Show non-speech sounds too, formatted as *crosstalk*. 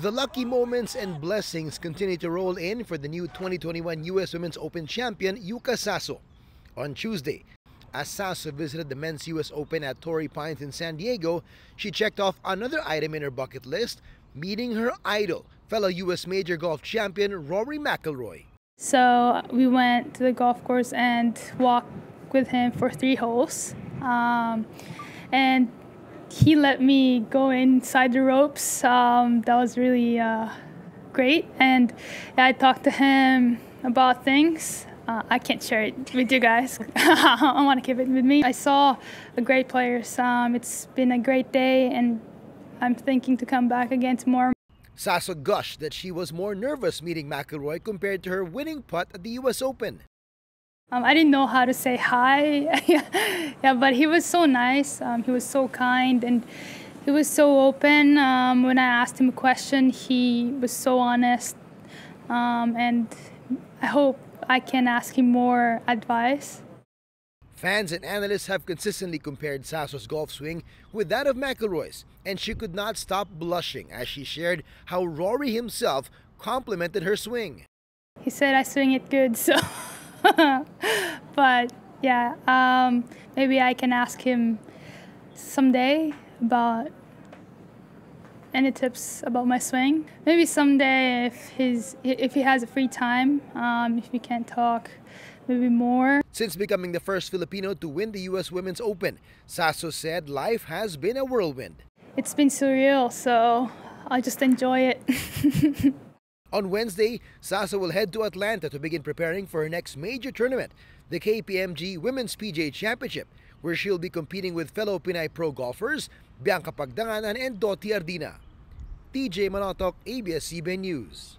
The lucky moments and blessings continue to roll in for the new 2021 U.S. Women's Open champion, Yuka Saso. On Tuesday, as Saso visited the men's U.S. Open at Torrey Pines in San Diego, she checked off another item in her bucket list, meeting her idol, fellow U.S. Major Golf champion Rory McIlroy. So we went to the golf course and walked with him for three holes. Um, and he let me go inside the ropes. Um, that was really uh, great. And I talked to him about things. Uh, I can't share it with you guys. *laughs* I want to keep it with me. I saw the great players. It's been a great day, and I'm thinking to come back again tomorrow. Saso gushed that she was more nervous meeting McIlroy compared to her winning putt at the U.S. Open. Um, I didn't know how to say hi. *laughs* yeah, but he was so nice. Um, he was so kind and he was so open. Um, when I asked him a question, he was so honest. Um, and I hope I can ask him more advice. Fans and analysts have consistently compared Saso's golf swing with that of McIlroy's, and she could not stop blushing as she shared how Rory himself complimented her swing. He said I swing it good, *laughs* so. *laughs* but yeah, um, maybe I can ask him someday about any tips about my swing. Maybe someday if his if he has a free time, um, if we can talk maybe more. Since becoming the first Filipino to win the U.S. Women's Open, Saso said life has been a whirlwind. It's been surreal, so I just enjoy it. *laughs* On Wednesday, Saso will head to Atlanta to begin preparing for her next major tournament, the KPMG Women's PGA Championship, where she'll be competing with fellow Pinay pro golfers Bianca Pagdanganan and Dottie Ardina. TJ Manotok, ABS-CBN News.